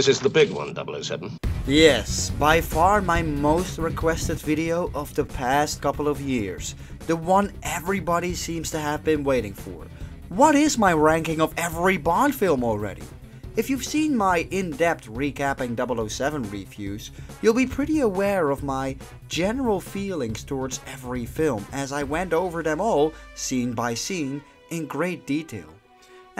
This is the big one, 007. Yes, by far my most requested video of the past couple of years. The one everybody seems to have been waiting for. What is my ranking of every Bond film already? If you've seen my in-depth recapping 007 reviews, you'll be pretty aware of my general feelings towards every film as I went over them all, scene by scene, in great detail.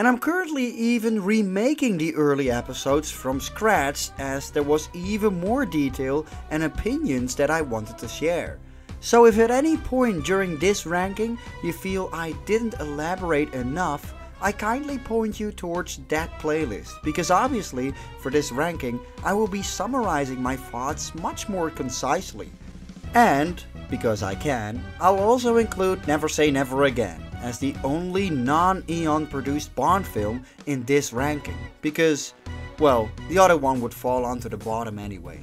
And I'm currently even remaking the early episodes from scratch as there was even more detail and opinions that I wanted to share. So if at any point during this ranking you feel I didn't elaborate enough, I kindly point you towards that playlist, because obviously for this ranking I will be summarizing my thoughts much more concisely. And, because I can, I'll also include Never Say Never Again as the only non-Eon produced Bond film in this ranking, because, well, the other one would fall onto the bottom anyway.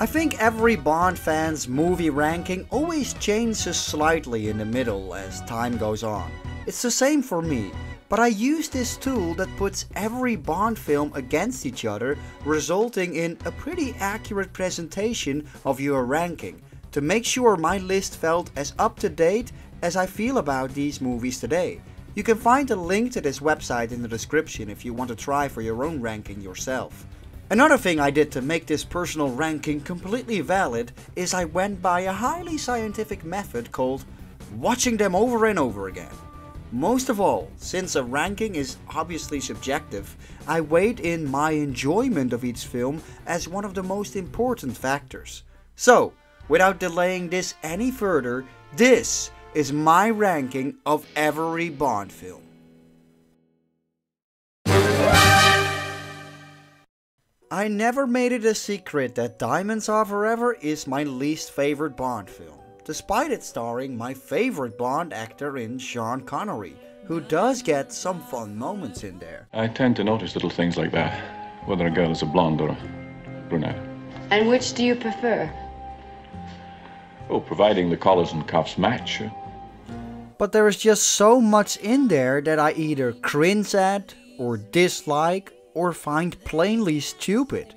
I think every Bond fan's movie ranking always changes slightly in the middle as time goes on. It's the same for me, but I use this tool that puts every Bond film against each other, resulting in a pretty accurate presentation of your ranking, to make sure my list felt as up to date as I feel about these movies today. You can find a link to this website in the description if you want to try for your own ranking yourself. Another thing I did to make this personal ranking completely valid is I went by a highly scientific method called watching them over and over again. Most of all, since a ranking is obviously subjective, I weighed in my enjoyment of each film as one of the most important factors. So, without delaying this any further, this is my ranking of every Bond film. I never made it a secret that Diamonds Are Forever is my least favorite Bond film despite it starring my favorite Bond actor in Sean Connery, who does get some fun moments in there. I tend to notice little things like that, whether a girl is a blonde or a brunette. And which do you prefer? Oh, providing the collars and cuffs match. But there is just so much in there that I either cringe at, or dislike, or find plainly stupid.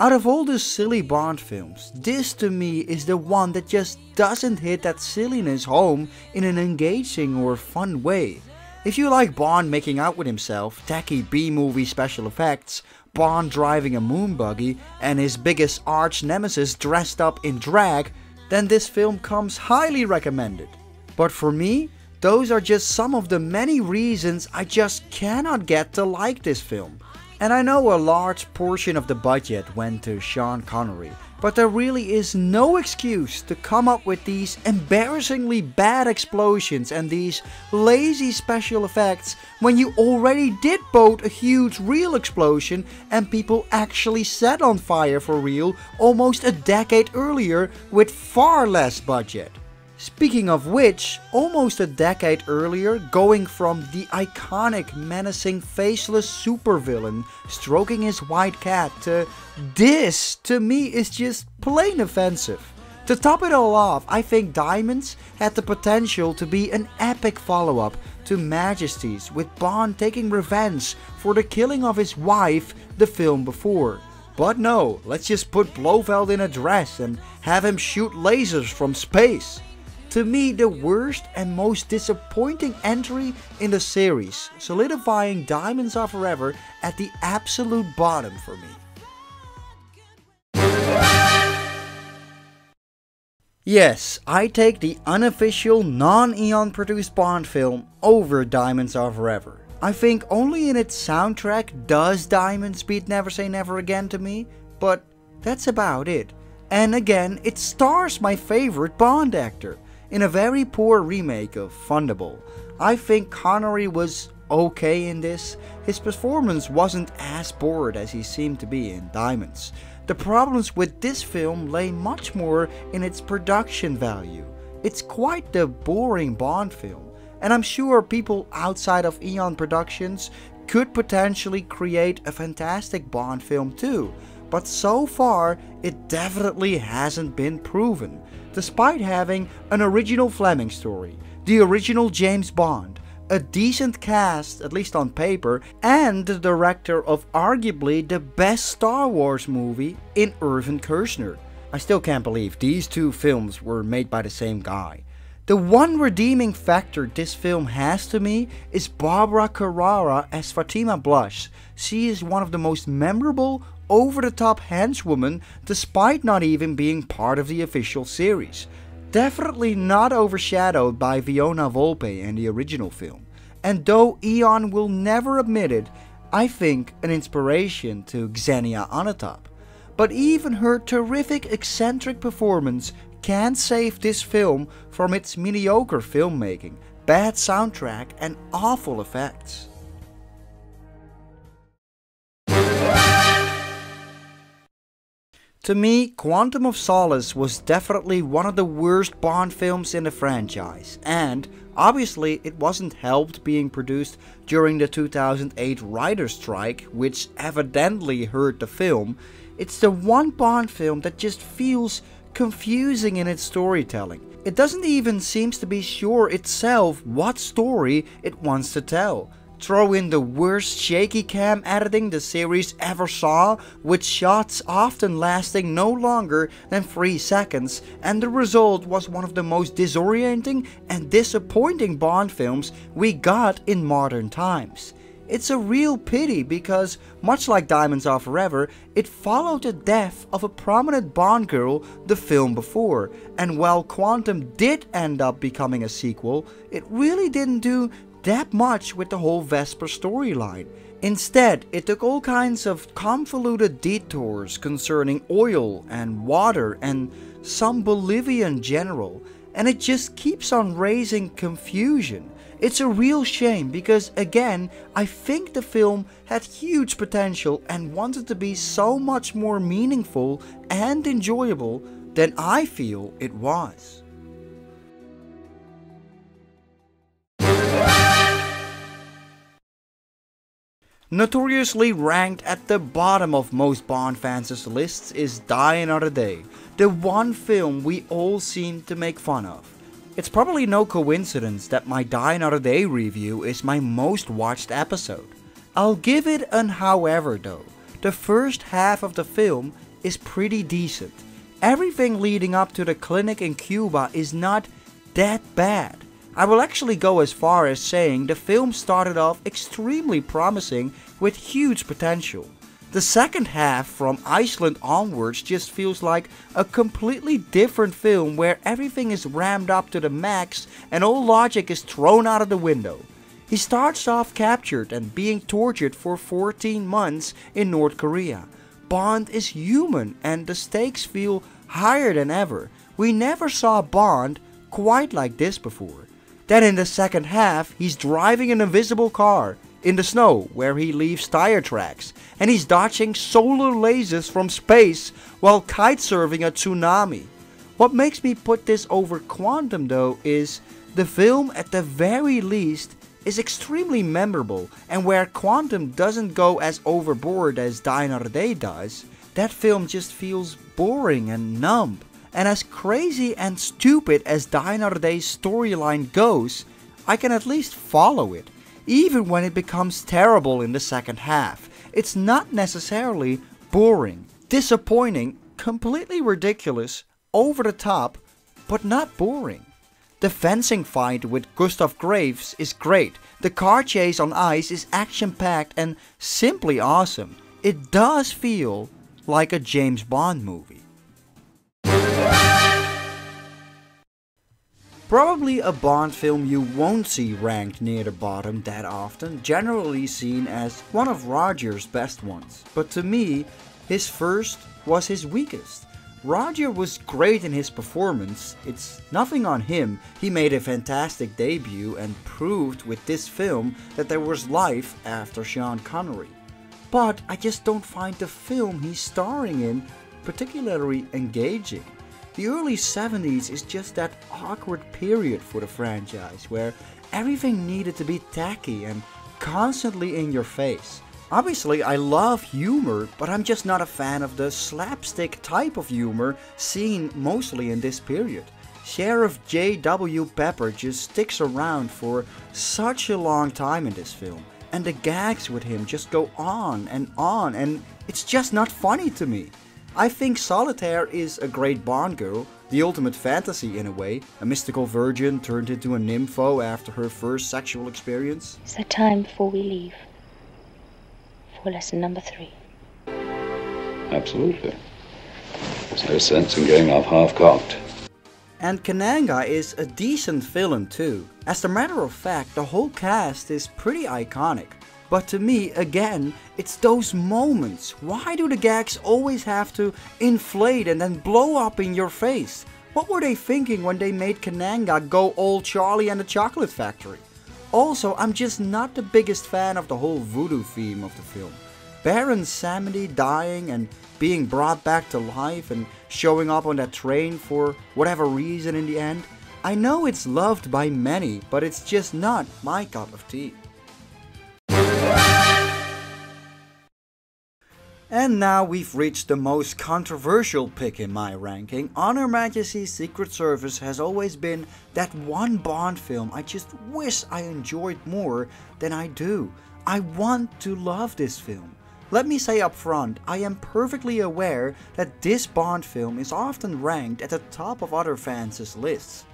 Out of all the silly Bond films, this to me is the one that just doesn't hit that silliness home in an engaging or fun way. If you like Bond making out with himself, tacky B-movie special effects, Bond driving a moon buggy, and his biggest arch nemesis dressed up in drag, then this film comes highly recommended. But for me, those are just some of the many reasons I just cannot get to like this film. And I know a large portion of the budget went to Sean Connery, but there really is no excuse to come up with these embarrassingly bad explosions and these lazy special effects when you already did both a huge real explosion and people actually set on fire for real almost a decade earlier with far less budget. Speaking of which, almost a decade earlier, going from the iconic, menacing, faceless supervillain stroking his white cat to this, to me, is just plain offensive. To top it all off, I think Diamonds had the potential to be an epic follow-up to Majesty's, with Bond taking revenge for the killing of his wife the film before. But no, let's just put Blofeld in a dress and have him shoot lasers from space. To me, the worst and most disappointing entry in the series, solidifying Diamonds Are Forever at the absolute bottom for me. Yes, I take the unofficial non-Eon produced Bond film over Diamonds Are Forever. I think only in its soundtrack does Diamonds beat Never Say Never Again to me, but that's about it. And again, it stars my favorite Bond actor, in a very poor remake of Thunderball, I think Connery was okay in this. His performance wasn't as bored as he seemed to be in Diamonds. The problems with this film lay much more in its production value. It's quite the boring Bond film, and I'm sure people outside of Eon Productions could potentially create a fantastic Bond film too, but so far it definitely hasn't been proven despite having an original Fleming story, the original James Bond, a decent cast, at least on paper, and the director of arguably the best Star Wars movie in Irvin Kershner. I still can't believe these two films were made by the same guy. The one redeeming factor this film has to me is Barbara Carrera as Fatima Blush. She is one of the most memorable, over the top henchwomen despite not even being part of the official series. Definitely not overshadowed by Fiona Volpe in the original film. And though Eon will never admit it, I think an inspiration to Xenia Onatopp. But even her terrific eccentric performance can't save this film from its mediocre filmmaking, bad soundtrack and awful effects. To me, Quantum of Solace was definitely one of the worst Bond films in the franchise, and obviously it wasn't helped being produced during the 2008 writer's strike, which evidently hurt the film. It's the one Bond film that just feels confusing in its storytelling. It doesn't even seems to be sure itself what story it wants to tell. Throw in the worst shaky cam editing the series ever saw, with shots often lasting no longer than 3 seconds, and the result was one of the most disorienting and disappointing Bond films we got in modern times. It's a real pity because, much like Diamonds Are Forever, it followed the death of a prominent Bond girl the film before, and while Quantum did end up becoming a sequel, it really didn't do that much with the whole Vesper storyline. Instead, it took all kinds of convoluted detours concerning oil and water and some Bolivian general, and it just keeps on raising confusion. It's a real shame because again, I think the film had huge potential and wanted to be so much more meaningful and enjoyable than I feel it was. Notoriously ranked at the bottom of most Bond fans' lists is Die Another Day, the one film we all seem to make fun of. It's probably no coincidence that my Die Another Day review is my most watched episode. I'll give it an however though. The first half of the film is pretty decent. Everything leading up to the clinic in Cuba is not that bad. I will actually go as far as saying the film started off extremely promising with huge potential. The second half from Iceland onwards just feels like a completely different film where everything is rammed up to the max and all logic is thrown out of the window. He starts off captured and being tortured for 14 months in North Korea. Bond is human and the stakes feel higher than ever. We never saw Bond quite like this before. Then in the second half, he's driving an invisible car in the snow where he leaves tire tracks, and he's dodging solar lasers from space while kitesurfing a tsunami. What makes me put this over Quantum though is the film at the very least is extremely memorable and where Quantum doesn't go as overboard as Die Day does, that film just feels boring and numb. And as crazy and stupid as Die Another Day's storyline goes, I can at least follow it, even when it becomes terrible in the second half. It's not necessarily boring, disappointing, completely ridiculous, over the top, but not boring. The fencing fight with Gustav Graves is great. The car chase on ice is action packed and simply awesome. It does feel like a James Bond movie. Probably a Bond film you won't see ranked near the bottom that often, generally seen as one of Roger's best ones. But to me, his first was his weakest. Roger was great in his performance, it's nothing on him, he made a fantastic debut and proved with this film that there was life after Sean Connery. But I just don't find the film he's starring in particularly engaging. The early 70s is just that awkward period for the franchise where everything needed to be tacky and constantly in your face. Obviously, I love humor, but I'm just not a fan of the slapstick type of humor seen mostly in this period. Sheriff J.W. Pepper just sticks around for such a long time in this film, and the gags with him just go on and on, and it's just not funny to me. I think Solitaire is a great Bond girl, the ultimate fantasy in a way, a mystical virgin turned into a nympho after her first sexual experience. Is there time before we leave? For lesson number three. Absolutely. There's no sense in going off half-cocked. And Kananga is a decent villain too. As a matter of fact, the whole cast is pretty iconic. But to me, again, it's those moments. Why do the gags always have to inflate and then blow up in your face? What were they thinking when they made Kananga go all Charlie and the Chocolate Factory? Also, I'm just not the biggest fan of the whole voodoo theme of the film. Baron Samedi dying and being brought back to life and showing up on that train for whatever reason in the end. I know it's loved by many, but it's just not my cup of tea. And now we've reached the most controversial pick in my ranking. On Her Majesty's Secret Service has always been that one Bond film I just wish I enjoyed more than I do. I want to love this film. Let me say up front, I am perfectly aware that this Bond film is often ranked at the top of other fans' lists.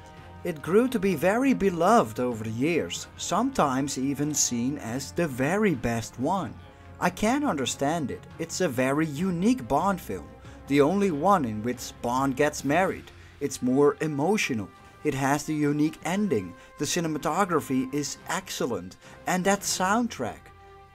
It grew to be very beloved over the years, sometimes even seen as the very best one. I can understand it, it's a very unique Bond film, the only one in which Bond gets married. It's more emotional, it has the unique ending, the cinematography is excellent, and that soundtrack.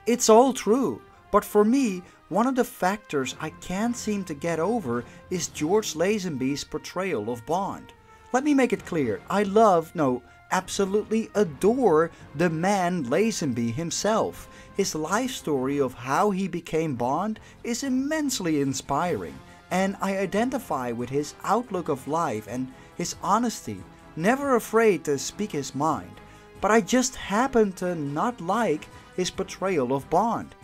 It's all true, but for me, one of the factors I can't seem to get over is George Lazenby's portrayal of Bond. Let me make it clear, I love, no, absolutely adore the man Lazenby himself. His life story of how he became Bond is immensely inspiring, and I identify with his outlook of life and his honesty, never afraid to speak his mind. But I just happen to not like his portrayal of Bond.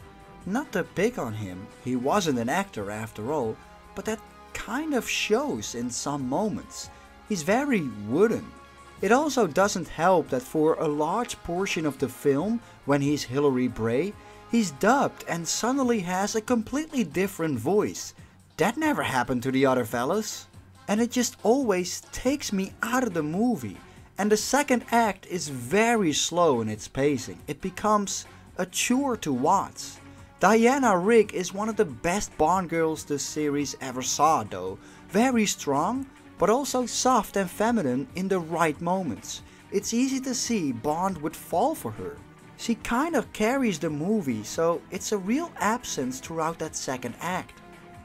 Not to pick on him, he wasn't an actor after all, but that kind of shows in some moments. He's very wooden. It also doesn't help that for a large portion of the film, when he's Hilary Bray, he's dubbed and suddenly has a completely different voice. That never happened to the other fellas. And it just always takes me out of the movie. And the second act is very slow in its pacing. It becomes a chore to watch. Diana Rigg is one of the best Bond girls the series ever saw though. Very strong, but also soft and feminine in the right moments. It's easy to see Bond would fall for her. She kind of carries the movie, so it's a real absence throughout that second act.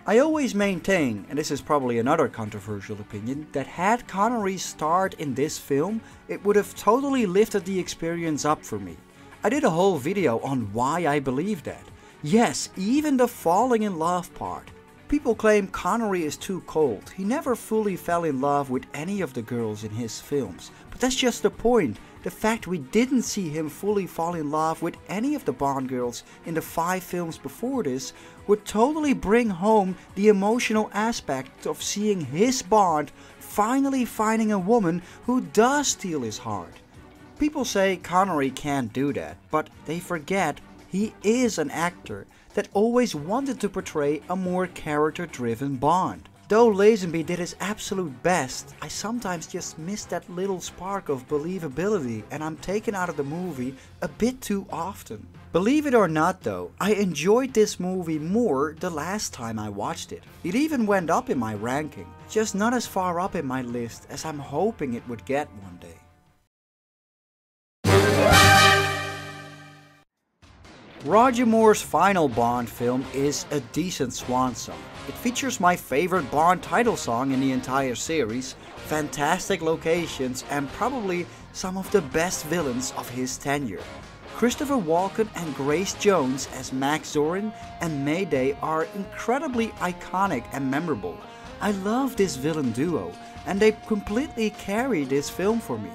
I always maintain, and this is probably another controversial opinion, that had Connery starred in this film, it would have totally lifted the experience up for me. I did a whole video on why I believe that. Yes, even the falling in love part. People claim Connery is too cold. He never fully fell in love with any of the girls in his films. But that's just the point. The fact we didn't see him fully fall in love with any of the Bond girls in the five films before this would totally bring home the emotional aspect of seeing his Bond finally finding a woman who does steal his heart. People say Connery can't do that, but they forget he is an actor that always wanted to portray a more character-driven Bond. Though Lazenby did his absolute best, I sometimes just miss that little spark of believability and I'm taken out of the movie a bit too often. Believe it or not though, I enjoyed this movie more the last time I watched it. It even went up in my ranking, just not as far up in my list as I'm hoping it would get one day. Roger Moore's final Bond film is a decent swan song. It features my favorite Bond title song in the entire series, fantastic locations, and probably some of the best villains of his tenure. Christopher Walken and Grace Jones as Max Zorin and Mayday are incredibly iconic and memorable. I love this villain duo, and they completely carry this film for me.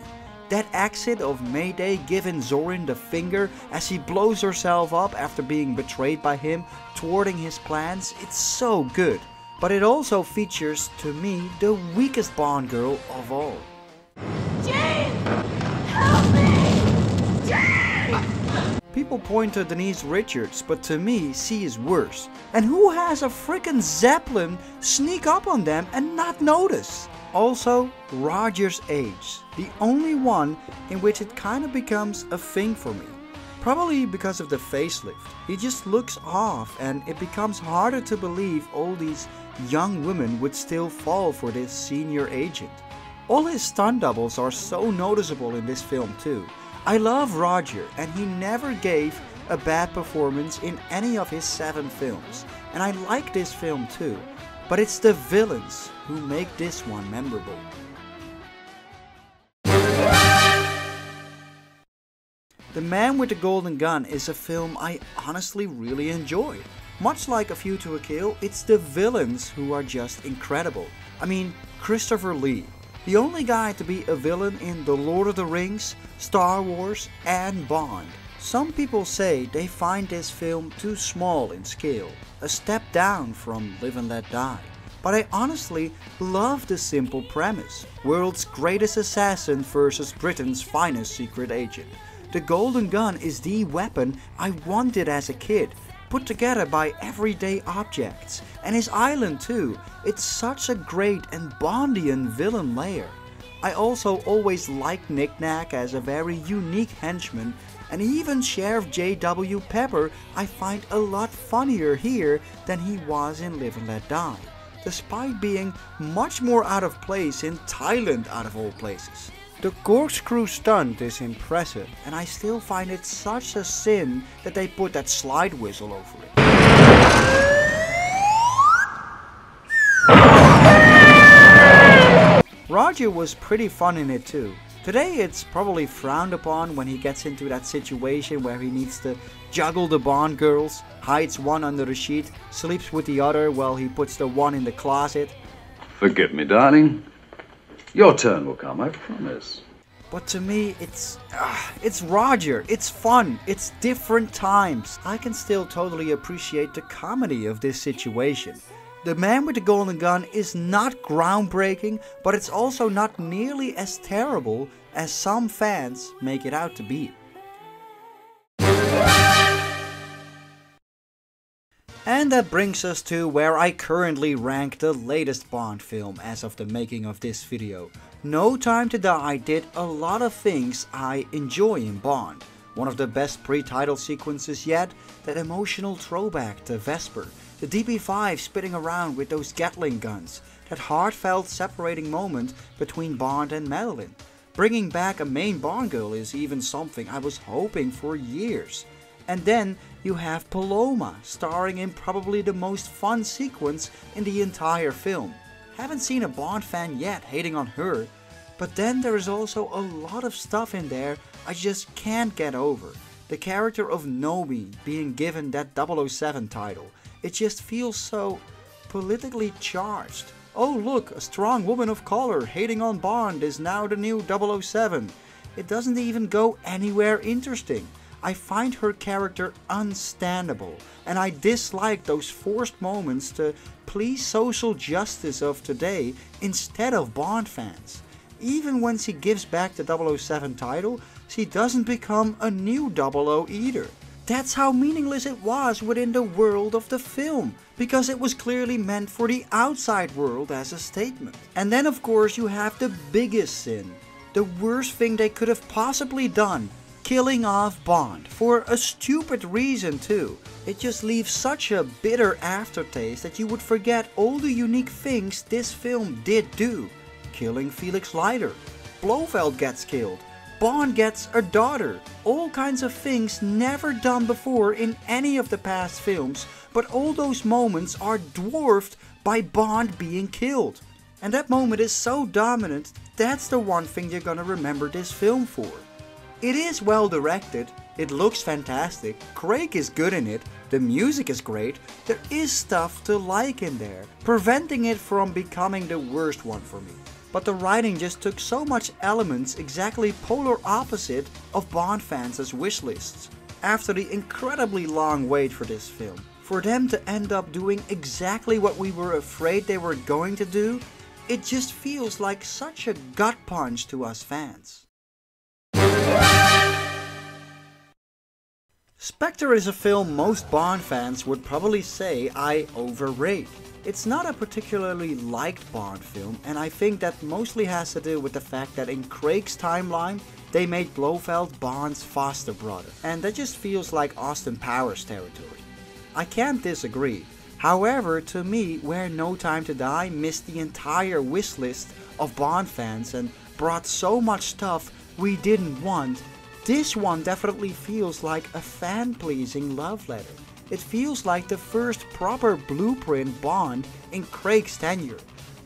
That exit of Mayday giving Zorin the finger as she blows herself up after being betrayed by him, thwarting his plans, it's so good. But it also features, to me, the weakest Bond girl of all. Jane! Help me! Jane! People point to Denise Richards, but to me, she is worse. And who has a freaking Zeppelin sneak up on them and not notice? Also, Roger's age, the only one in which it kinda becomes a thing for me. Probably because of the facelift. He just looks off and it becomes harder to believe all these young women would still fall for this senior agent. All his stunt doubles are so noticeable in this film too. I love Roger and he never gave a bad performance in any of his seven films. And I like this film too. But it's the villains who make this one memorable. The Man with the Golden Gun is a film I honestly really enjoy. Much like A View to a Kill, it's the villains who are just incredible. I mean, Christopher Lee, the only guy to be a villain in The Lord of the Rings, Star Wars, and Bond. Some people say they find this film too small in scale, a step down from Live and Let Die. But I honestly love the simple premise world's greatest assassin versus Britain's finest secret agent. The golden gun is the weapon I wanted as a kid, put together by everyday objects. And his island too, it's such a great and Bondian villain layer. I also always liked Nick Nack as a very unique henchman and even Sheriff J.W. Pepper I find a lot funnier here than he was in Live and Let Die, despite being much more out of place in Thailand out of all places. The corkscrew stunt is impressive, and I still find it such a sin that they put that slide whistle over it. Roger was pretty fun in it too. Today it's probably frowned upon when he gets into that situation where he needs to juggle the Bond girls, hides one under the sheet, sleeps with the other while he puts the one in the closet. Forgive me, darling. Your turn will come, I promise. But to me, it's uh, it's Roger. It's fun. It's different times. I can still totally appreciate the comedy of this situation. The Man with the Golden Gun is not groundbreaking, but it's also not nearly as terrible as some fans make it out to be. And that brings us to where I currently rank the latest Bond film as of the making of this video. No Time to Die did a lot of things I enjoy in Bond. One of the best pre-title sequences yet, that emotional throwback to Vesper, the DB5 spitting around with those Gatling guns, that heartfelt separating moment between Bond and Madeleine. Bringing back a main Bond girl is even something I was hoping for years. And then you have Paloma, starring in probably the most fun sequence in the entire film. Haven't seen a Bond fan yet hating on her, but then there is also a lot of stuff in there I just can't get over. The character of Nomi being given that 007 title, it just feels so politically charged. Oh look, a strong woman of color hating on Bond is now the new 007. It doesn't even go anywhere interesting. I find her character unstandable, and I dislike those forced moments to please social justice of today instead of Bond fans. Even when she gives back the 007 title, she doesn't become a new 00 either. That's how meaningless it was within the world of the film, because it was clearly meant for the outside world as a statement. And then of course you have the biggest sin, the worst thing they could have possibly done, killing off Bond, for a stupid reason too. It just leaves such a bitter aftertaste that you would forget all the unique things this film did do. Killing Felix Leiter, Blofeld gets killed, Bond gets a daughter. All kinds of things never done before in any of the past films, but all those moments are dwarfed by Bond being killed. And that moment is so dominant, that's the one thing you're gonna remember this film for. It is well directed, it looks fantastic, Craig is good in it, the music is great, there is stuff to like in there, preventing it from becoming the worst one for me. But the writing just took so much elements exactly polar opposite of Bond fans' wish lists. After the incredibly long wait for this film, for them to end up doing exactly what we were afraid they were going to do, it just feels like such a gut punch to us fans. Spectre is a film most Bond fans would probably say I overrate. It's not a particularly liked Bond film, and I think that mostly has to do with the fact that in Craig's timeline, they made Blofeld Bond's foster brother, and that just feels like Austin Powers territory. I can't disagree. However, to me, Where No Time to Die missed the entire wish list of Bond fans and brought so much stuff we didn't want this one definitely feels like a fan-pleasing love letter. It feels like the first proper blueprint Bond in Craig's tenure.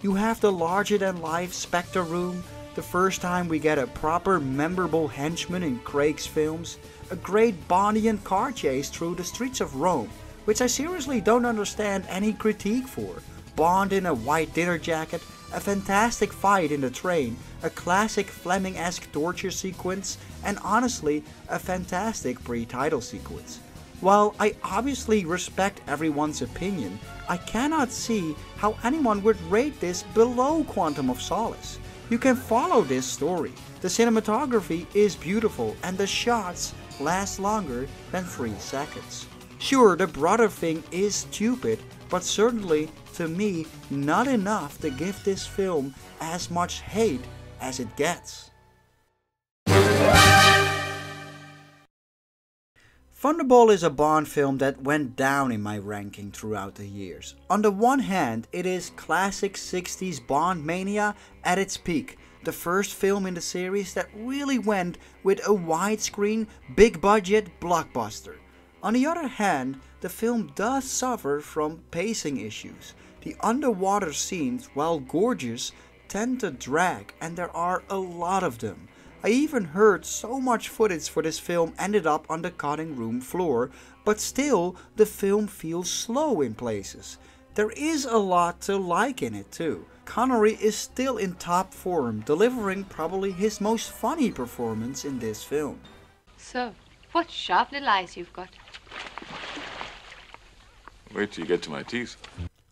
You have the larger-than-life Spectre room, the first time we get a proper memorable henchman in Craig's films, a great Bondian car chase through the streets of Rome, which I seriously don't understand any critique for. Bond in a white dinner jacket, a fantastic fight in the train, a classic Fleming-esque torture sequence, and honestly, a fantastic pre-title sequence. While I obviously respect everyone's opinion, I cannot see how anyone would rate this below Quantum of Solace. You can follow this story. The cinematography is beautiful and the shots last longer than 3 seconds. Sure, the brother thing is stupid, but certainly, to me, not enough to give this film as much hate as it gets. Thunderball is a Bond film that went down in my ranking throughout the years. On the one hand, it is classic 60s Bond mania at its peak, the first film in the series that really went with a widescreen, big budget blockbuster. On the other hand, the film does suffer from pacing issues. The underwater scenes, while gorgeous, tend to drag and there are a lot of them. I even heard so much footage for this film ended up on the cutting room floor, but still the film feels slow in places. There is a lot to like in it too. Connery is still in top form, delivering probably his most funny performance in this film. So, what sharp little eyes you've got. Wait till you get to my teeth.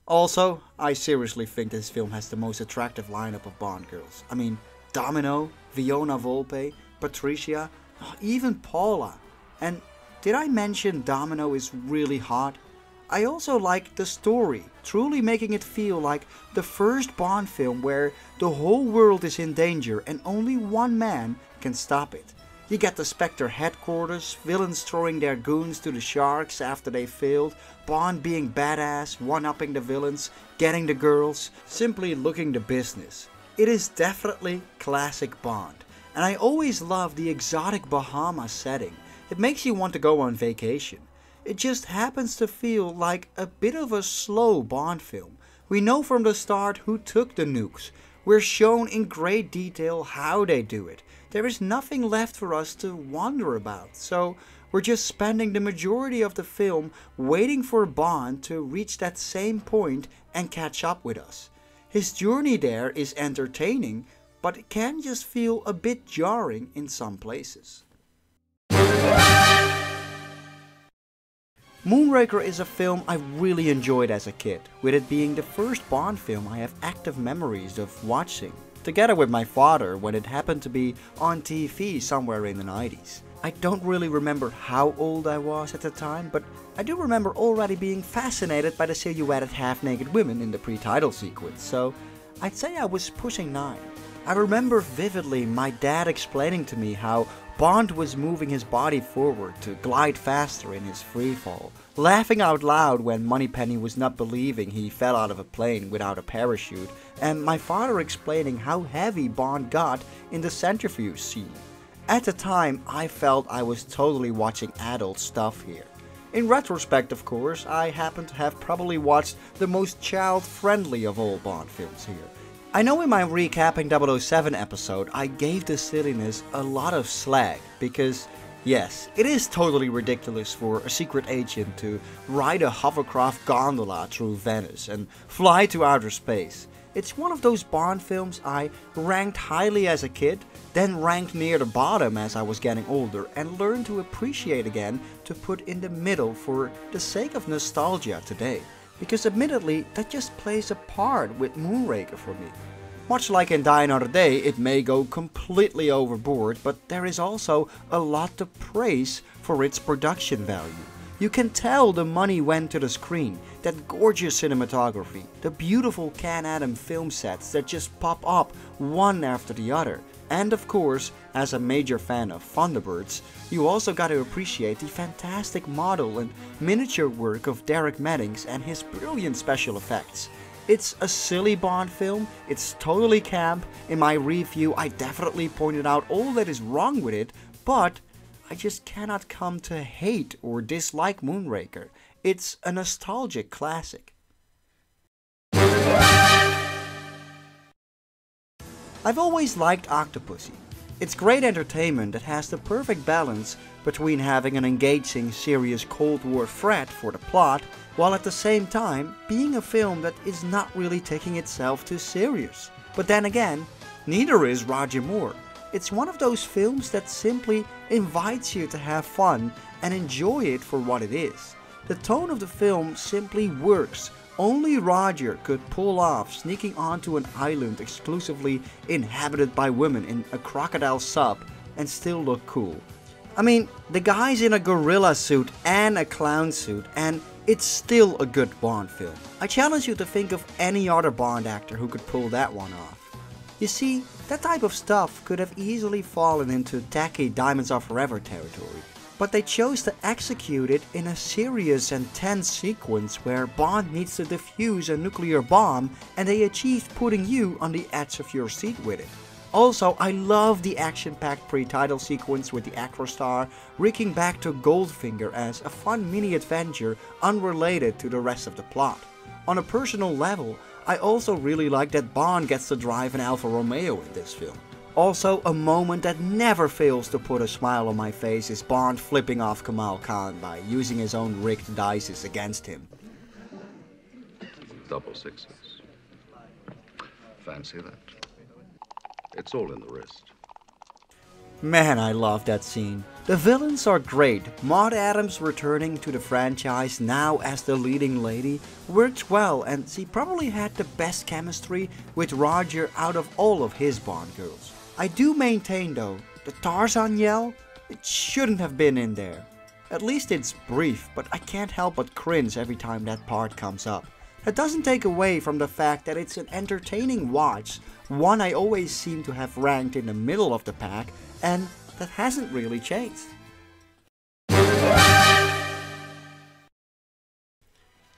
Also, I seriously think this film has the most attractive lineup of Bond girls. I mean, Domino, Fiona Volpe, Patricia, even Paula. And did I mention Domino is really hot? I also like the story, truly making it feel like the first Bond film where the whole world is in danger and only one man can stop it. You get the Spectre headquarters, villains throwing their goons to the sharks after they failed, Bond being badass, one-upping the villains, getting the girls, simply looking the business. It is definitely classic Bond, and I always love the exotic Bahamas setting. It makes you want to go on vacation. It just happens to feel like a bit of a slow Bond film. We know from the start who took the nukes. We're shown in great detail how they do it there is nothing left for us to wonder about. So we're just spending the majority of the film waiting for Bond to reach that same point and catch up with us. His journey there is entertaining, but it can just feel a bit jarring in some places. Moonraker is a film I really enjoyed as a kid, with it being the first Bond film I have active memories of watching together with my father when it happened to be on TV somewhere in the 90s. I don't really remember how old I was at the time, but I do remember already being fascinated by the silhouetted half-naked women in the pre-title sequence, so I'd say I was pushing 9. I remember vividly my dad explaining to me how Bond was moving his body forward to glide faster in his freefall, laughing out loud when Moneypenny was not believing he fell out of a plane without a parachute, and my father explaining how heavy Bond got in the centrifuge scene. At the time, I felt I was totally watching adult stuff here. In retrospect, of course, I happen to have probably watched the most child-friendly of all Bond films here. I know in my recapping 007 episode, I gave the silliness a lot of slag, because yes, it is totally ridiculous for a secret agent to ride a hovercraft gondola through Venice and fly to outer space. It's one of those Bond films I ranked highly as a kid, then ranked near the bottom as I was getting older, and learned to appreciate again to put in the middle for the sake of nostalgia today because admittedly that just plays a part with Moonraker for me. Much like in Die Another Day, it may go completely overboard, but there is also a lot to praise for its production value. You can tell the money went to the screen, that gorgeous cinematography, the beautiful Ken Adam film sets that just pop up one after the other. And of course, as a major fan of Thunderbirds, you also got to appreciate the fantastic model and miniature work of Derek Meddings and his brilliant special effects. It's a silly Bond film, it's totally camp. In my review, I definitely pointed out all that is wrong with it, but I just cannot come to hate or dislike Moonraker. It's a nostalgic classic. I've always liked Octopussy. It's great entertainment that has the perfect balance between having an engaging, serious Cold War threat for the plot, while at the same time being a film that is not really taking itself too serious. But then again, neither is Roger Moore. It's one of those films that simply invites you to have fun and enjoy it for what it is. The tone of the film simply works only Roger could pull off sneaking onto an island exclusively inhabited by women in a crocodile sub and still look cool. I mean, the guy's in a gorilla suit and a clown suit, and it's still a good Bond film. I challenge you to think of any other Bond actor who could pull that one off. You see, that type of stuff could have easily fallen into tacky Diamonds Are Forever territory but they chose to execute it in a serious and tense sequence where Bond needs to defuse a nuclear bomb and they achieved putting you on the edge of your seat with it. Also, I love the action-packed pre-title sequence with the Acrostar reeking back to Goldfinger as a fun mini-adventure unrelated to the rest of the plot. On a personal level, I also really like that Bond gets to drive an Alfa Romeo in this film. Also, a moment that never fails to put a smile on my face is Bond flipping off Kamal Khan by using his own rigged dices against him. Double sixes. Fancy that. It's all in the wrist. Man, I love that scene. The villains are great. Maud Adams returning to the franchise now as the leading lady worked well and she probably had the best chemistry with Roger out of all of his Bond girls. I do maintain though, the Tarzan yell, it shouldn't have been in there. At least it's brief, but I can't help but cringe every time that part comes up. That doesn't take away from the fact that it's an entertaining watch, one I always seem to have ranked in the middle of the pack, and that hasn't really changed.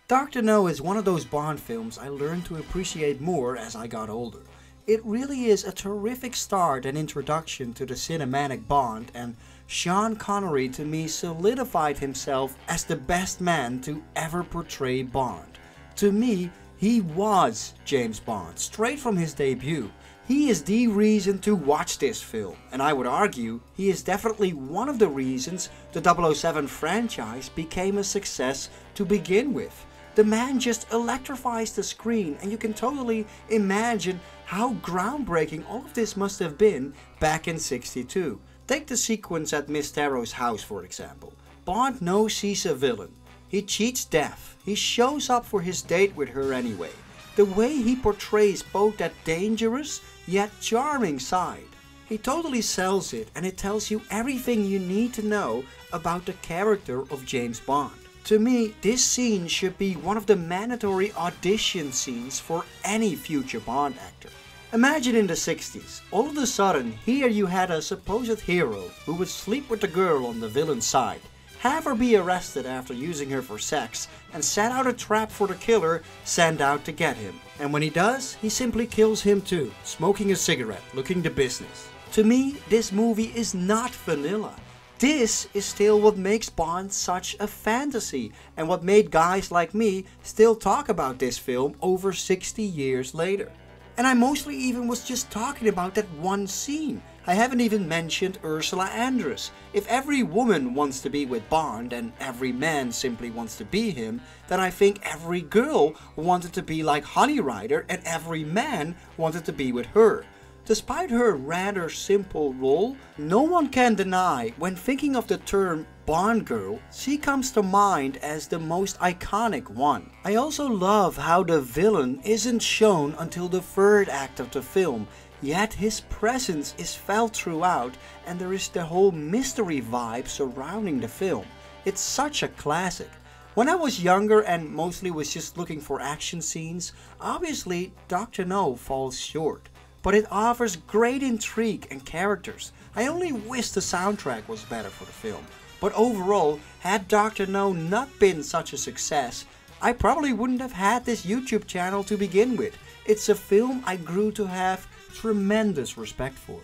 Dr. No is one of those Bond films I learned to appreciate more as I got older. It really is a terrific start and introduction to the cinematic Bond, and Sean Connery to me solidified himself as the best man to ever portray Bond. To me, he was James Bond, straight from his debut. He is the reason to watch this film, and I would argue he is definitely one of the reasons the 007 franchise became a success to begin with. The man just electrifies the screen, and you can totally imagine how groundbreaking all of this must have been back in 62. Take the sequence at Miss Taro's house for example. Bond knows he's a villain. He cheats death. He shows up for his date with her anyway. The way he portrays both that dangerous yet charming side. He totally sells it and it tells you everything you need to know about the character of James Bond. To me, this scene should be one of the mandatory audition scenes for any future Bond actor. Imagine in the 60s, all of a sudden, here you had a supposed hero who would sleep with the girl on the villain's side, have her be arrested after using her for sex, and set out a trap for the killer sent out to get him. And when he does, he simply kills him too, smoking a cigarette, looking to business. To me, this movie is not vanilla. This is still what makes Bond such a fantasy, and what made guys like me still talk about this film over 60 years later. And I mostly even was just talking about that one scene. I haven't even mentioned Ursula Andress. If every woman wants to be with Bond and every man simply wants to be him, then I think every girl wanted to be like Honey Rider and every man wanted to be with her. Despite her rather simple role, no one can deny when thinking of the term Bond girl, she comes to mind as the most iconic one. I also love how the villain isn't shown until the third act of the film, yet his presence is felt throughout and there is the whole mystery vibe surrounding the film. It's such a classic. When I was younger and mostly was just looking for action scenes, obviously Dr. No falls short. But it offers great intrigue and characters. I only wish the soundtrack was better for the film. But overall, had Dr. No not been such a success, I probably wouldn't have had this YouTube channel to begin with. It's a film I grew to have tremendous respect for.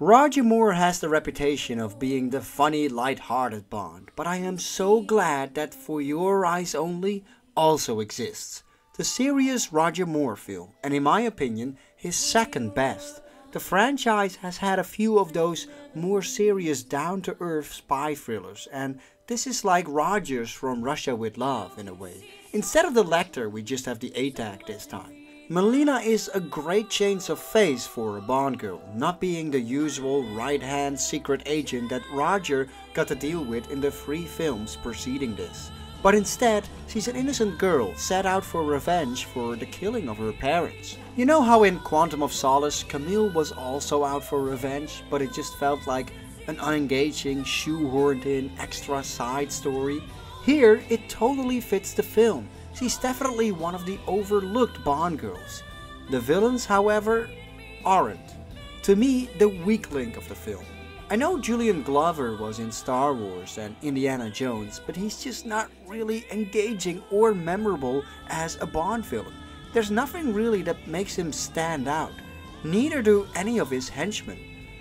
Roger Moore has the reputation of being the funny, light-hearted Bond, but I am so glad that For Your Eyes Only also exists. The serious Roger Moore film, and in my opinion, his second best. The franchise has had a few of those more serious down-to-earth spy thrillers, and this is like Rogers from Russia with Love in a way. Instead of the Lektor, we just have the ATAC this time. Melina is a great change of face for a Bond girl, not being the usual right-hand secret agent that Roger got to deal with in the three films preceding this. But instead, she's an innocent girl set out for revenge for the killing of her parents. You know how in Quantum of Solace, Camille was also out for revenge, but it just felt like an unengaging, shoehorned in extra side story? Here, it totally fits the film She's definitely one of the overlooked Bond girls. The villains, however, aren't. To me, the weak link of the film. I know Julian Glover was in Star Wars and Indiana Jones, but he's just not really engaging or memorable as a Bond villain. There's nothing really that makes him stand out. Neither do any of his henchmen.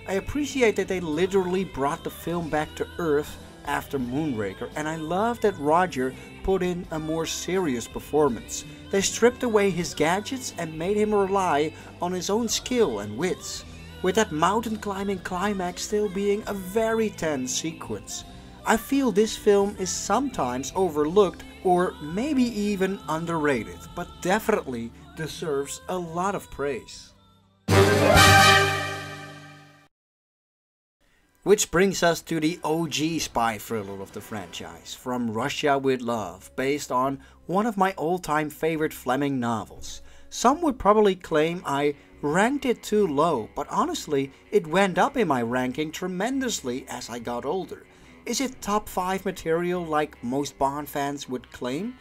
I appreciate that they literally brought the film back to Earth after Moonraker, and I love that Roger put in a more serious performance. They stripped away his gadgets and made him rely on his own skill and wits, with that mountain climbing climax still being a very tense sequence. I feel this film is sometimes overlooked or maybe even underrated, but definitely deserves a lot of praise. Which brings us to the OG spy thriller of the franchise, From Russia with Love, based on one of my all-time favorite Fleming novels. Some would probably claim I ranked it too low, but honestly, it went up in my ranking tremendously as I got older. Is it top 5 material like most Bond fans would claim?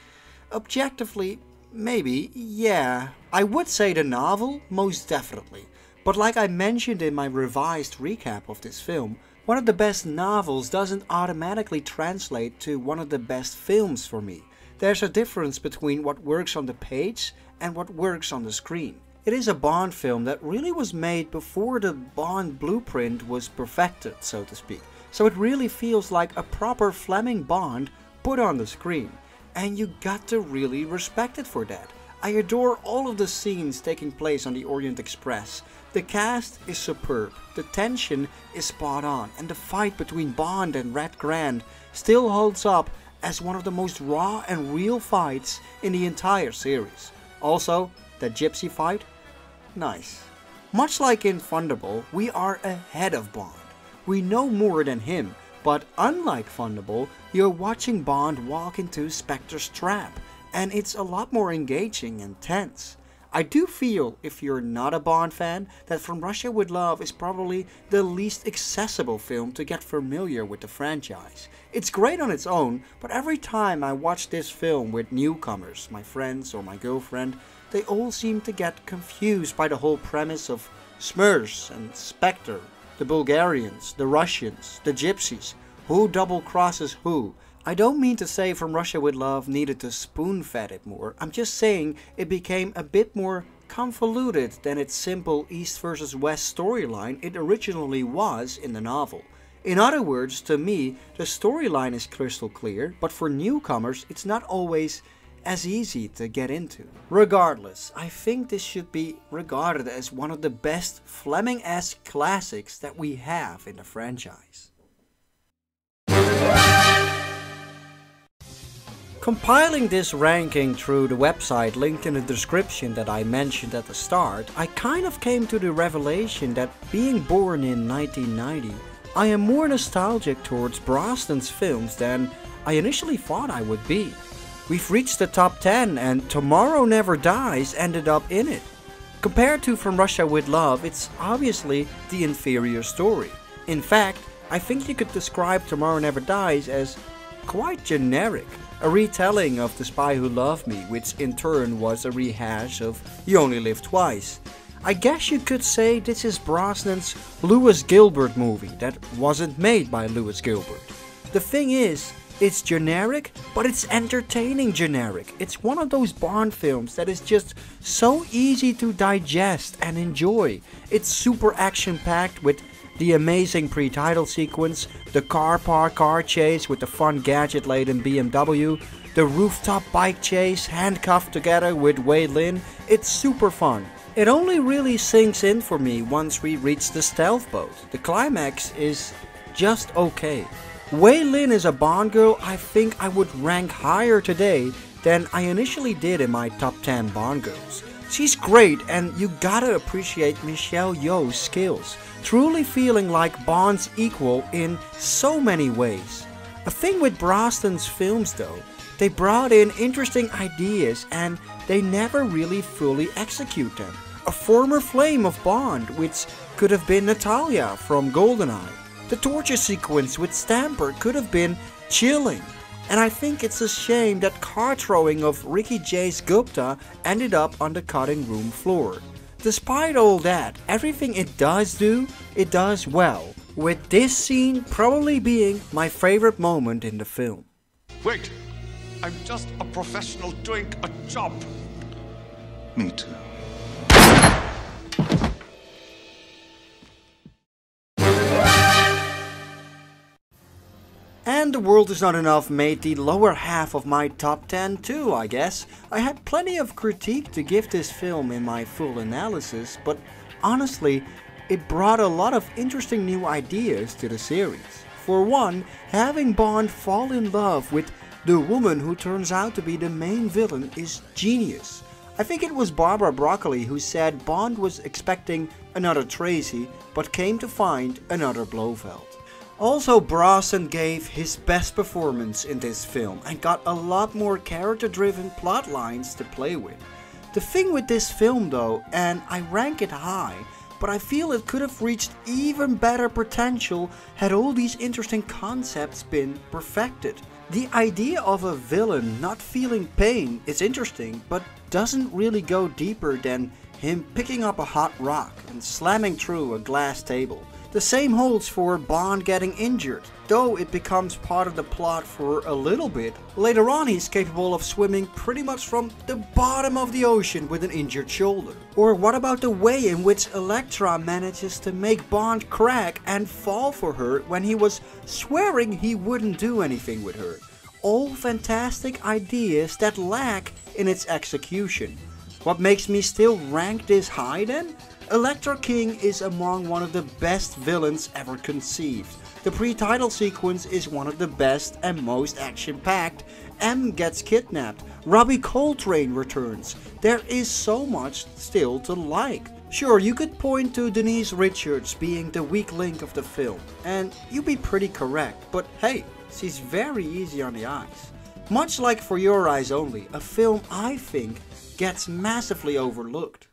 Objectively, maybe, yeah. I would say the novel, most definitely. But like I mentioned in my revised recap of this film, one of the best novels doesn't automatically translate to one of the best films for me. There's a difference between what works on the page and what works on the screen. It is a Bond film that really was made before the Bond blueprint was perfected, so to speak. So it really feels like a proper Fleming Bond put on the screen. And you got to really respect it for that. I adore all of the scenes taking place on the Orient Express, the cast is superb, the tension is spot on, and the fight between Bond and Red Grant still holds up as one of the most raw and real fights in the entire series. Also, the gypsy fight? Nice. Much like in Thunderball, we are ahead of Bond. We know more than him, but unlike Thunderball, you're watching Bond walk into Spectre's trap, and it's a lot more engaging and tense. I do feel, if you're not a Bond fan, that From Russia with Love is probably the least accessible film to get familiar with the franchise. It's great on its own, but every time I watch this film with newcomers, my friends or my girlfriend, they all seem to get confused by the whole premise of SMERSH and Spectre, the Bulgarians, the Russians, the Gypsies, who double crosses who, I don't mean to say From Russia with Love needed to spoon fed it more. I'm just saying it became a bit more convoluted than its simple East versus West storyline it originally was in the novel. In other words, to me, the storyline is crystal clear, but for newcomers, it's not always as easy to get into. Regardless, I think this should be regarded as one of the best Fleming-esque classics that we have in the franchise. Compiling this ranking through the website linked in the description that I mentioned at the start, I kind of came to the revelation that being born in 1990, I am more nostalgic towards Brosnan's films than I initially thought I would be. We've reached the top 10 and Tomorrow Never Dies ended up in it. Compared to From Russia with Love, it's obviously the inferior story. In fact, I think you could describe Tomorrow Never Dies as quite generic. A retelling of The Spy Who Loved Me, which in turn was a rehash of You Only Live Twice. I guess you could say this is Brosnan's Lewis Gilbert movie that wasn't made by Lewis Gilbert. The thing is, it's generic, but it's entertaining generic. It's one of those Bond films that is just so easy to digest and enjoy. It's super action packed with the amazing pre-title sequence, the car park car chase with the fun gadget laden BMW, the rooftop bike chase handcuffed together with Wai Lin, it's super fun. It only really sinks in for me once we reach the stealth boat. The climax is just okay. Wai Lin is a Bond girl I think I would rank higher today than I initially did in my top 10 Bond girls. She's great and you gotta appreciate Michelle Yeoh's skills, truly feeling like Bond's equal in so many ways. A thing with Brosnan's films though, they brought in interesting ideas and they never really fully execute them. A former flame of Bond, which could have been Natalia from GoldenEye. The torture sequence with Stamper could have been chilling. And I think it's a shame that car throwing of Ricky Jay's Gupta ended up on the cutting room floor. Despite all that, everything it does do, it does well, with this scene probably being my favorite moment in the film. Wait! I'm just a professional doing a job. Me too. And The World Is Not Enough made the lower half of my top 10 too, I guess. I had plenty of critique to give this film in my full analysis, but honestly, it brought a lot of interesting new ideas to the series. For one, having Bond fall in love with the woman who turns out to be the main villain is genius. I think it was Barbara Broccoli who said Bond was expecting another Tracy, but came to find another Blofeld. Also, Brosnan gave his best performance in this film and got a lot more character-driven plot lines to play with. The thing with this film though, and I rank it high, but I feel it could have reached even better potential had all these interesting concepts been perfected. The idea of a villain not feeling pain is interesting, but doesn't really go deeper than him picking up a hot rock and slamming through a glass table. The same holds for Bond getting injured, though it becomes part of the plot for a little bit. Later on he's capable of swimming pretty much from the bottom of the ocean with an injured shoulder. Or what about the way in which Elektra manages to make Bond crack and fall for her when he was swearing he wouldn't do anything with her? All fantastic ideas that lack in its execution. What makes me still rank this high then? Elektra King is among one of the best villains ever conceived. The pre-title sequence is one of the best and most action-packed. M gets kidnapped. Robbie Coltrane returns. There is so much still to like. Sure, you could point to Denise Richards being the weak link of the film, and you'd be pretty correct, but hey, she's very easy on the eyes. Much like For Your Eyes Only, a film I think gets massively overlooked.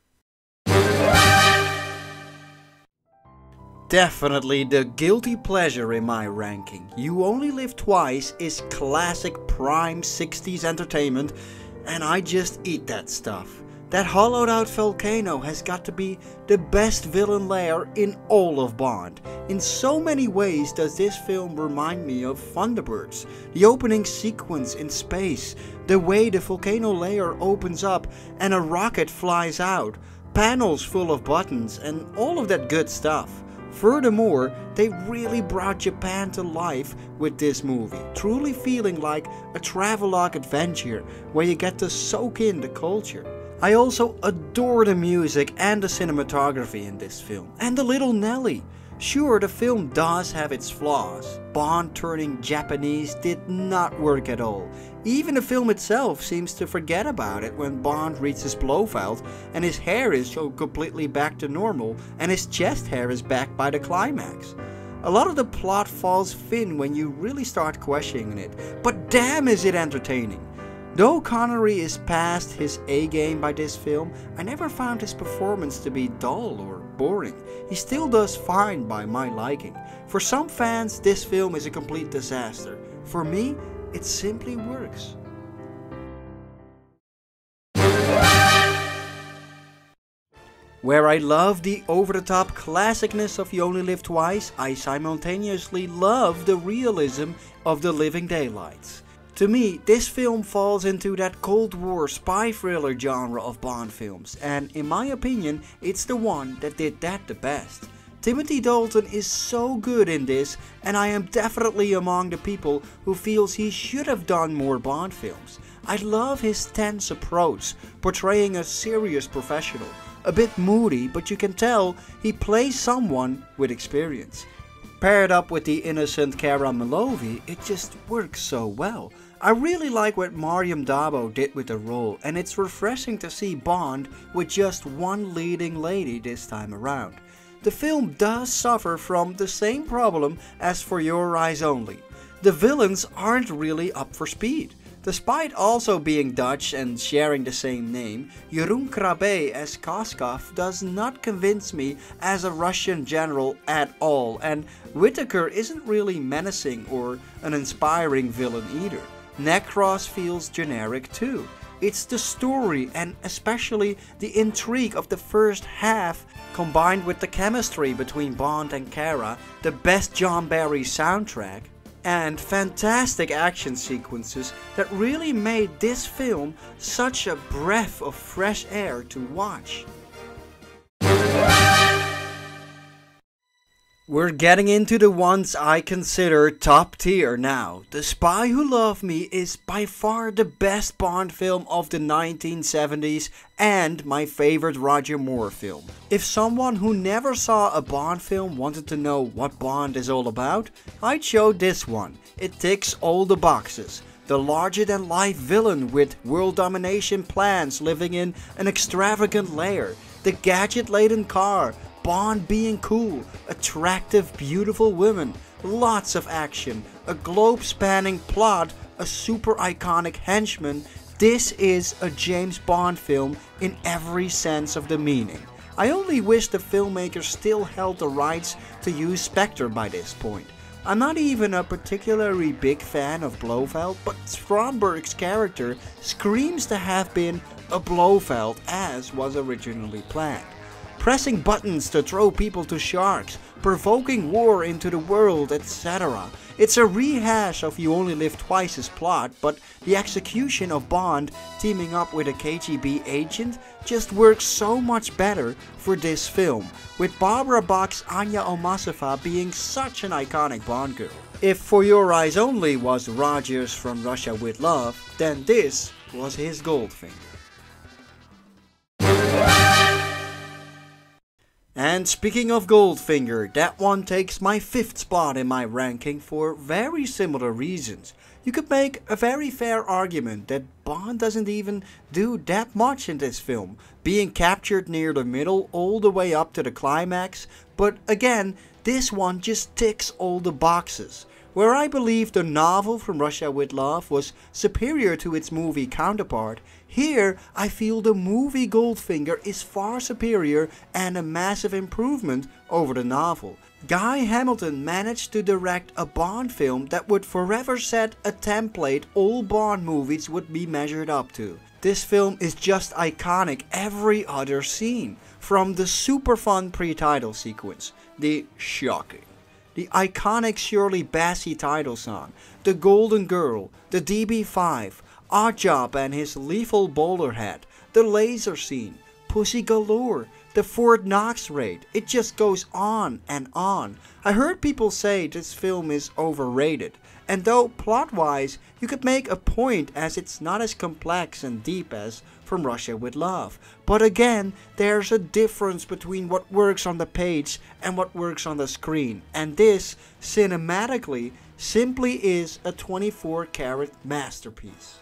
Definitely the guilty pleasure in my ranking. You Only Live Twice is classic prime 60s entertainment and I just eat that stuff. That hollowed out volcano has got to be the best villain lair in all of Bond. In so many ways does this film remind me of Thunderbirds. The opening sequence in space, the way the volcano layer opens up and a rocket flies out, panels full of buttons and all of that good stuff. Furthermore, they really brought Japan to life with this movie, truly feeling like a travelogue adventure where you get to soak in the culture. I also adore the music and the cinematography in this film, and the little Nellie. Sure, the film does have its flaws. Bond turning Japanese did not work at all. Even the film itself seems to forget about it when Bond reaches Blofeld and his hair is so completely back to normal and his chest hair is back by the climax. A lot of the plot falls thin when you really start questioning it, but damn is it entertaining. Though Connery is past his A game by this film, I never found his performance to be dull or boring. He still does fine by my liking. For some fans, this film is a complete disaster. For me, it simply works. Where I love the over-the-top classicness of You Only Live Twice, I simultaneously love the realism of The Living Daylights. To me, this film falls into that Cold War spy thriller genre of Bond films, and in my opinion, it's the one that did that the best. Timothy Dalton is so good in this, and I am definitely among the people who feels he should have done more Bond films. I love his tense approach, portraying a serious professional. A bit moody, but you can tell he plays someone with experience. Paired up with the innocent Kara Milovy, it just works so well. I really like what Maryam d'Abo did with the role, and it's refreshing to see Bond with just one leading lady this time around. The film does suffer from the same problem as For Your Eyes Only. The villains aren't really up for speed. Despite also being Dutch and sharing the same name, Jeroen Krabbe as Koskov does not convince me as a Russian general at all, and Whitaker isn't really menacing or an inspiring villain either. Necros feels generic too. It's the story and especially the intrigue of the first half combined with the chemistry between Bond and Kara, the best John Barry soundtrack, and fantastic action sequences that really made this film such a breath of fresh air to watch. We're getting into the ones I consider top tier now. The Spy Who Loved Me is by far the best Bond film of the 1970s and my favorite Roger Moore film. If someone who never saw a Bond film wanted to know what Bond is all about, I'd show this one. It ticks all the boxes the larger than life villain with world domination plans living in an extravagant lair, the gadget laden car, Bond being cool, attractive, beautiful women, lots of action, a globe spanning plot, a super iconic henchman. This is a James Bond film in every sense of the meaning. I only wish the filmmaker still held the rights to use Spectre by this point. I'm not even a particularly big fan of Blofeld, but Stromberg's character screams to have been a Blofeld as was originally planned pressing buttons to throw people to sharks, provoking war into the world, etc. It's a rehash of You Only Live Twice's plot, but the execution of Bond teaming up with a KGB agent just works so much better for this film, with Barbara Bach's Anya Amasova being such an iconic Bond girl. If For Your Eyes Only was Rogers from Russia with Love, then this was his Goldfinger. And speaking of Goldfinger, that one takes my fifth spot in my ranking for very similar reasons. You could make a very fair argument that Bond doesn't even do that much in this film, being captured near the middle all the way up to the climax, but again, this one just ticks all the boxes. Where I believe the novel From Russia with Love was superior to its movie counterpart, here I feel the movie Goldfinger is far superior and a massive improvement over the novel. Guy Hamilton managed to direct a Bond film that would forever set a template all Bond movies would be measured up to. This film is just iconic every other scene, from the super fun pre-title sequence, the shocking the iconic Shirley Bassey title song, The Golden Girl, the DB5, Oddjob and his lethal bowler hat, the laser scene, Pussy Galore, the Fort Knox raid. It just goes on and on. I heard people say this film is overrated. And though plot-wise, you could make a point as it's not as complex and deep as from Russia with Love. But again, there's a difference between what works on the page and what works on the screen. And this, cinematically, simply is a 24 karat masterpiece.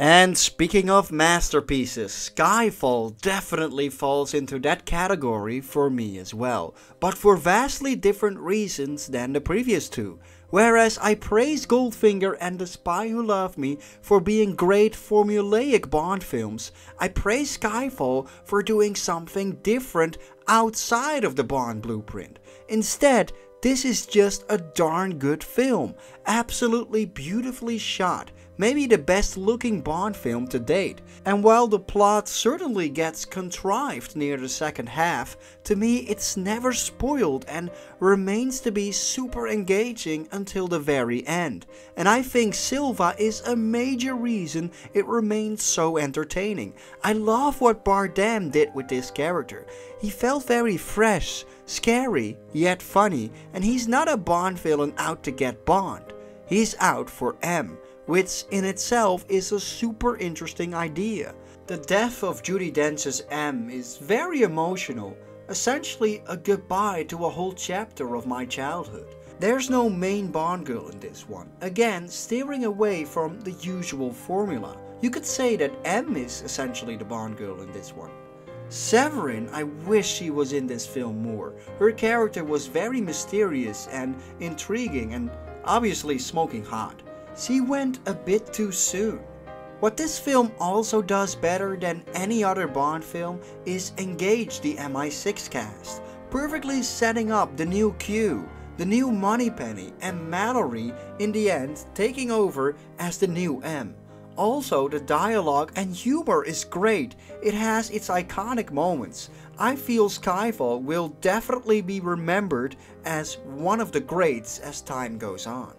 And speaking of masterpieces, Skyfall definitely falls into that category for me as well, but for vastly different reasons than the previous two. Whereas I praise Goldfinger and The Spy Who Loved Me for being great formulaic Bond films, I praise Skyfall for doing something different outside of the Bond blueprint. Instead, this is just a darn good film, absolutely beautifully shot, maybe the best looking Bond film to date. And while the plot certainly gets contrived near the second half, to me it's never spoiled and remains to be super engaging until the very end. And I think Silva is a major reason it remains so entertaining. I love what Bardem did with this character. He felt very fresh, scary, yet funny, and he's not a Bond villain out to get Bond. He's out for M which in itself is a super interesting idea. The death of Judi Dench's M is very emotional, essentially a goodbye to a whole chapter of my childhood. There's no main Bond girl in this one, again steering away from the usual formula. You could say that M is essentially the Bond girl in this one. Severine, I wish she was in this film more. Her character was very mysterious and intriguing and obviously smoking hot she went a bit too soon. What this film also does better than any other Bond film is engage the MI6 cast, perfectly setting up the new Q, the new Moneypenny, and Mallory in the end taking over as the new M. Also, the dialogue and humor is great, it has its iconic moments. I feel Skyfall will definitely be remembered as one of the greats as time goes on.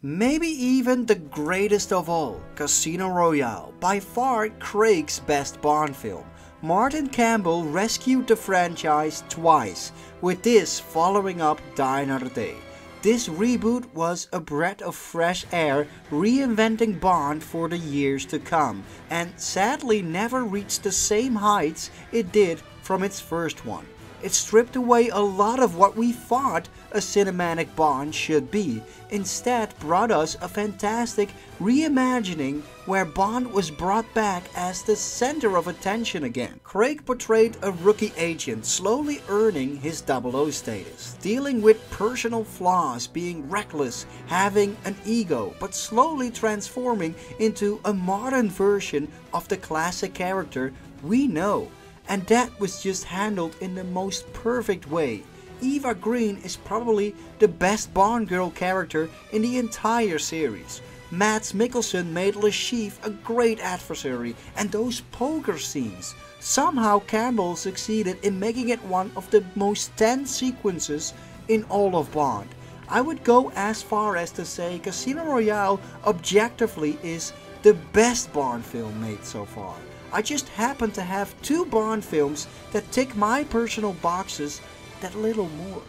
Maybe even the greatest of all, Casino Royale, by far Craig's best Bond film. Martin Campbell rescued the franchise twice, with this following up Die Another Day. This reboot was a breath of fresh air, reinventing Bond for the years to come, and sadly never reached the same heights it did from its first one. It stripped away a lot of what we thought a cinematic Bond should be, instead brought us a fantastic reimagining where Bond was brought back as the center of attention again. Craig portrayed a rookie agent slowly earning his 00 status, dealing with personal flaws, being reckless, having an ego, but slowly transforming into a modern version of the classic character we know and that was just handled in the most perfect way. Eva Green is probably the best Bond girl character in the entire series. Mads Mikkelsen made Chiffre a great adversary and those poker scenes. Somehow Campbell succeeded in making it one of the most tense sequences in all of Bond. I would go as far as to say Casino Royale objectively is the best Bond film made so far. I just happen to have two Bond films that tick my personal boxes that little more.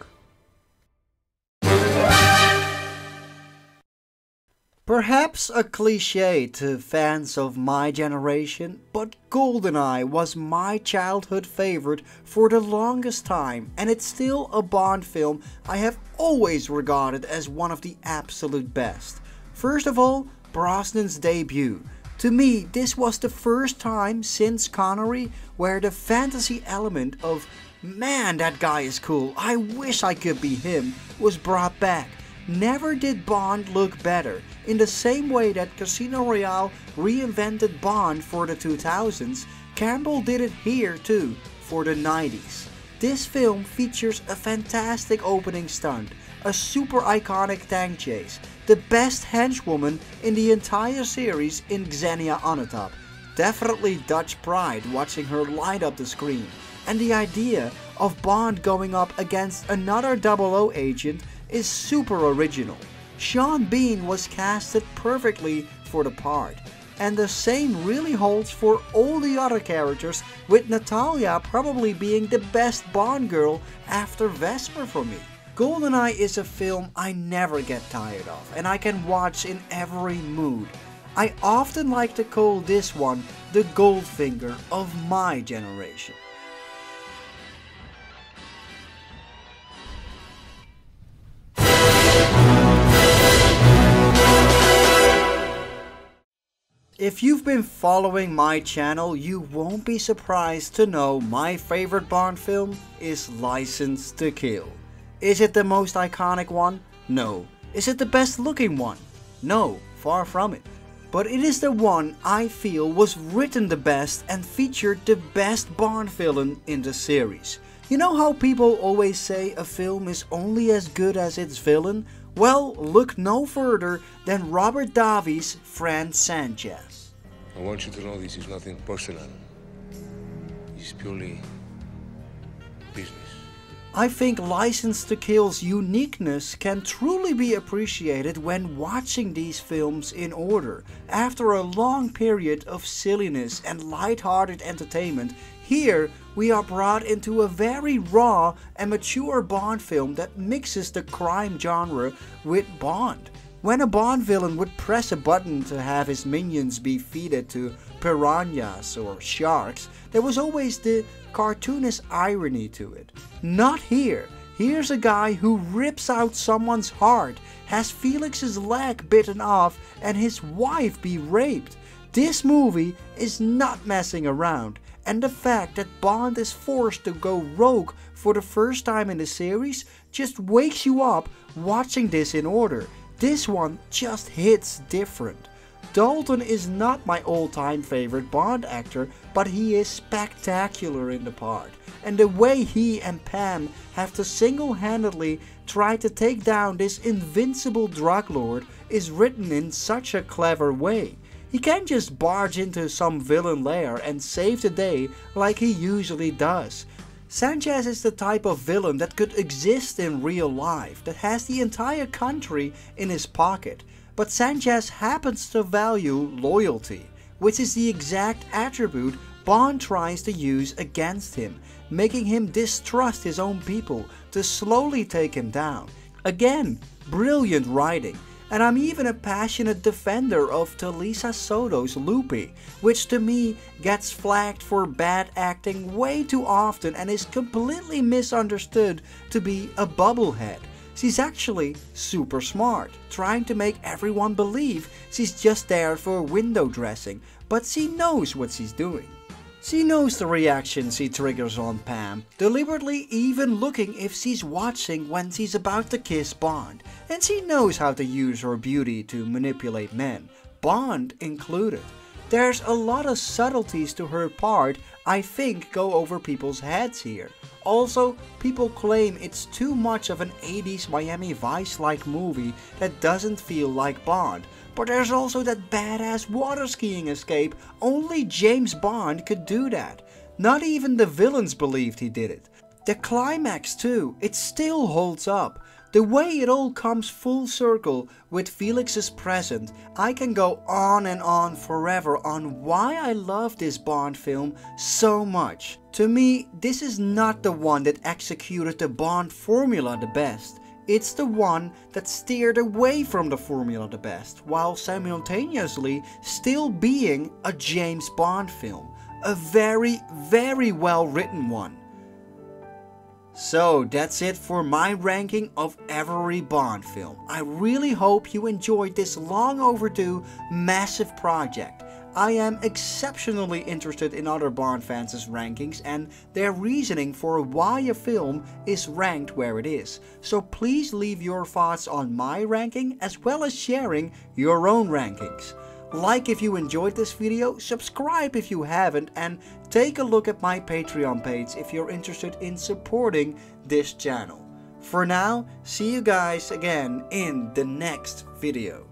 Perhaps a cliche to fans of my generation, but GoldenEye was my childhood favorite for the longest time and it's still a Bond film I have always regarded as one of the absolute best. First of all, Brosnan's debut. To me, this was the first time since Connery where the fantasy element of man, that guy is cool, I wish I could be him, was brought back. Never did Bond look better, in the same way that Casino Royale reinvented Bond for the 2000s, Campbell did it here too, for the 90s. This film features a fantastic opening stunt, a super iconic tank chase, the best henchwoman in the entire series in Xenia Onatopp. Definitely Dutch pride watching her light up the screen. And the idea of Bond going up against another 00 agent is super original. Sean Bean was casted perfectly for the part. And the same really holds for all the other characters, with Natalia probably being the best Bond girl after Vesper for me. GoldenEye is a film I never get tired of and I can watch in every mood. I often like to call this one the Goldfinger of my generation. If you've been following my channel, you won't be surprised to know my favorite Bond film is License to Kill. Is it the most iconic one? No. Is it the best looking one? No, far from it. But it is the one I feel was written the best and featured the best Bond villain in the series. You know how people always say a film is only as good as its villain? Well, look no further than Robert Davi's Franz Sanchez. I want you to know this is nothing personal. It's purely business. I think License to Kill's uniqueness can truly be appreciated when watching these films in order. After a long period of silliness and light-hearted entertainment, here we are brought into a very raw and mature Bond film that mixes the crime genre with Bond. When a Bond villain would press a button to have his minions be feeded to piranhas or sharks, there was always the cartoonish irony to it. Not here. Here's a guy who rips out someone's heart, has Felix's leg bitten off, and his wife be raped. This movie is not messing around and the fact that Bond is forced to go rogue for the first time in the series just wakes you up watching this in order. This one just hits different. Dalton is not my all-time favorite Bond actor, but he is spectacular in the part. And the way he and Pam have to single-handedly try to take down this invincible drug lord is written in such a clever way. He can't just barge into some villain lair and save the day like he usually does. Sanchez is the type of villain that could exist in real life, that has the entire country in his pocket. But Sanchez happens to value loyalty, which is the exact attribute Bond tries to use against him, making him distrust his own people to slowly take him down. Again, brilliant writing and I'm even a passionate defender of Talisa Soto's Lupe, which to me gets flagged for bad acting way too often and is completely misunderstood to be a bubblehead. She's actually super smart, trying to make everyone believe she's just there for window dressing, but she knows what she's doing. She knows the reaction she triggers on Pam, deliberately even looking if she's watching when she's about to kiss Bond, and she knows how to use her beauty to manipulate men, Bond included. There's a lot of subtleties to her part I think go over people's heads here. Also, people claim it's too much of an 80s Miami Vice-like movie that doesn't feel like Bond, but there's also that badass water skiing escape, only James Bond could do that. Not even the villains believed he did it. The climax too, it still holds up. The way it all comes full circle with Felix's present, I can go on and on forever on why I love this Bond film so much. To me, this is not the one that executed the Bond formula the best. It's the one that steered away from the formula the best, while simultaneously still being a James Bond film. A very, very well written one. So that's it for my ranking of every Bond film. I really hope you enjoyed this long overdue, massive project. I am exceptionally interested in other Bond fans' rankings and their reasoning for why a film is ranked where it is. So please leave your thoughts on my ranking as well as sharing your own rankings. Like if you enjoyed this video, subscribe if you haven't, and take a look at my Patreon page if you're interested in supporting this channel. For now, see you guys again in the next video.